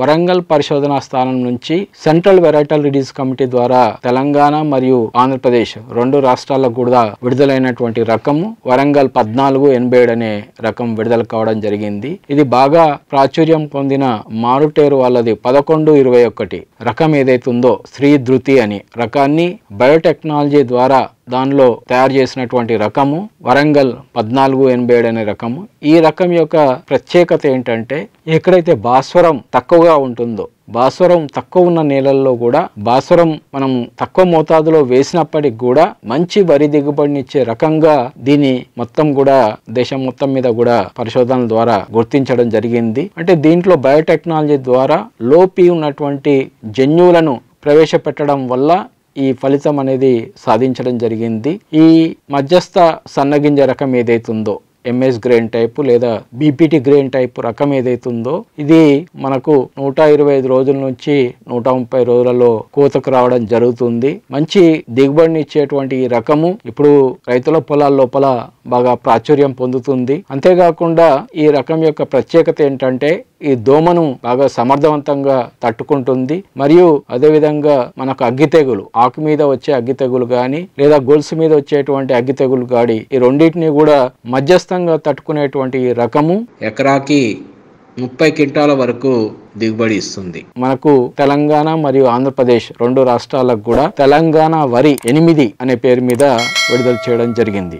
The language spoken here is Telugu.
వరంగల్ పరిశోధనా స్థానం నుంచి సెంట్రల్ వెరైటల్ రిలీజ్ కమిటీ ద్వారా తెలంగాణ మరియు ఆంధ్రప్రదేశ్ రెండు రాష్ట్రాలకు కూడా విడుదలైనటువంటి రకము వరంగల్ పద్నాలుగు ఎనభై ఏడు అనే రకం విడుదల కావడం జరిగింది. ఇది బాగా ప్రాచుర్యం పొందిన మారుటేరు వాళ్ళది పదకొండు ఇరవై ఒకటి రకం ఏదైతే ఉందో శ్రీ ధృతి అని. రకాన్ని బయోటెక్నాలజీ ద్వారా దానిలో తయారు చేసినటువంటి రకము వరంగల్ పద్నాలుగు ఎనభై ఏడు అనే రకము. ఈ రకం యొక్క ప్రత్యేకత ఏంటంటే ఎక్కడైతే భాస్వరం తక్కువగా ఉంటుందో భాస్వరం తక్కువ ఉన్న నేలల్లో కూడా భాస్వరం మనం తక్కువ మోతాదులో వేసినప్పటికి కూడా మంచి వరి దిగుబడినిచ్చే రకంగా దీని మొత్తం కూడా దేశం మొత్తం మీద కూడా పరిశోధనల ద్వారా గుర్తించడం జరిగింది. అంటే దీంట్లో బయోటెక్నాలజీ ద్వారా లోపి ఉన్నటువంటి జన్యువులను ప్రవేశపెట్టడం వల్ల ఈ ఫలితం అనేది సాధించడం జరిగింది. ఈ మధ్యస్థ సన్నగింజ రకం ఏదైతుందో ఎంఎస్ గ్రెయిన్ టైపు లేదా బీపీటీ గ్రెయిన్ టైపు రకం ఏదైతుందో ఇది మనకు నూట ఇరవై ఐదు రోజుల నుంచి నూట ముప్పై రోజులలో కోతకు రావడం జరుగుతుంది. మంచి దిగుబడిని ఇచ్చేటువంటి ఈ రకము ఇప్పుడు రైతుల పొలాల లోపల బాగా ప్రాచుర్యం పొందుతుంది. అంతేకాకుండా ఈ రకం యొక్క ప్రత్యేకత ఏంటంటే ఈ దోమను బాగా సమర్థవంతంగా తట్టుకుంటుంది. మరియు అదేవిధంగా మనకు అగ్గి తెగులు ఆకు మీద వచ్చే అగ్గి తెగులు కానీ లేదా గొలుసు మీద వచ్చేటువంటి అగ్గి తెగులు గాడి ఈ రెండింటిని కూడా మధ్యస్థంగా తట్టుకునేటువంటి రకము ఎకరాకి ముప్పై క్వింటాల వరకు దిగుబడి ఇస్తుంది. మనకు తెలంగాణ మరియు ఆంధ్రప్రదేశ్ రెండు రాష్ట్రాలకు కూడా తెలంగాణ వరి ఎనిమిది అనే పేరు మీద విడుదల చేయడం జరిగింది.